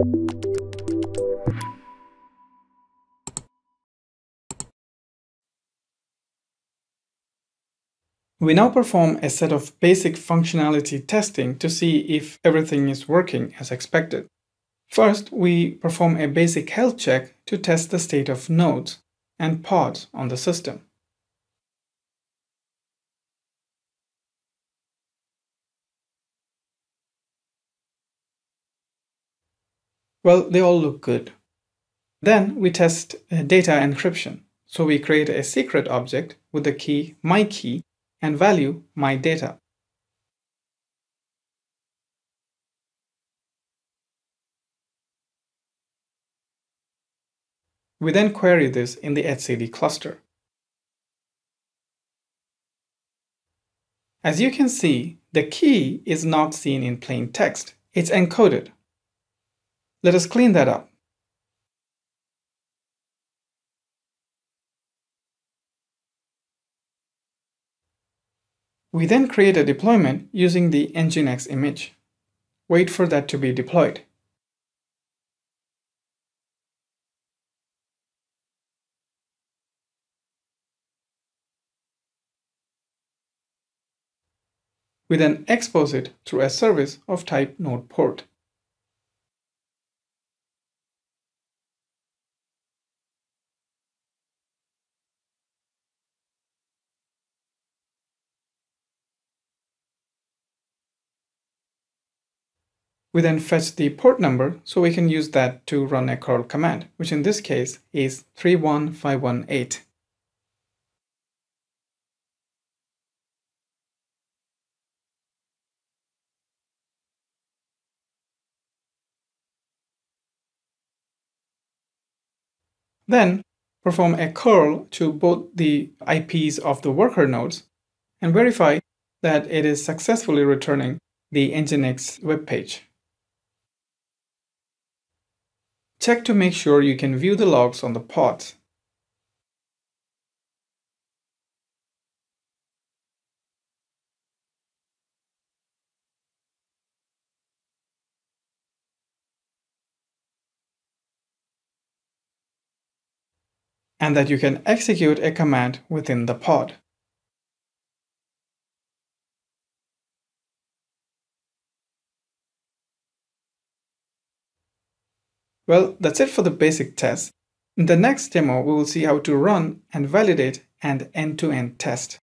We now perform a set of basic functionality testing to see if everything is working as expected. First, we perform a basic health check to test the state of nodes and pods on the system. Well, they all look good. Then we test uh, data encryption. So we create a secret object with the key my key and value my data. We then query this in the etcd cluster. As you can see, the key is not seen in plain text. It's encoded. Let us clean that up. We then create a deployment using the Nginx image. Wait for that to be deployed. We then expose it through a service of type node port. We then fetch the port number so we can use that to run a curl command, which in this case is 31518. Then perform a curl to both the IPs of the worker nodes and verify that it is successfully returning the Nginx web page. Check to make sure you can view the logs on the pods. and that you can execute a command within the pod. Well, that's it for the basic test. In the next demo, we will see how to run and validate an end-to-end -end test.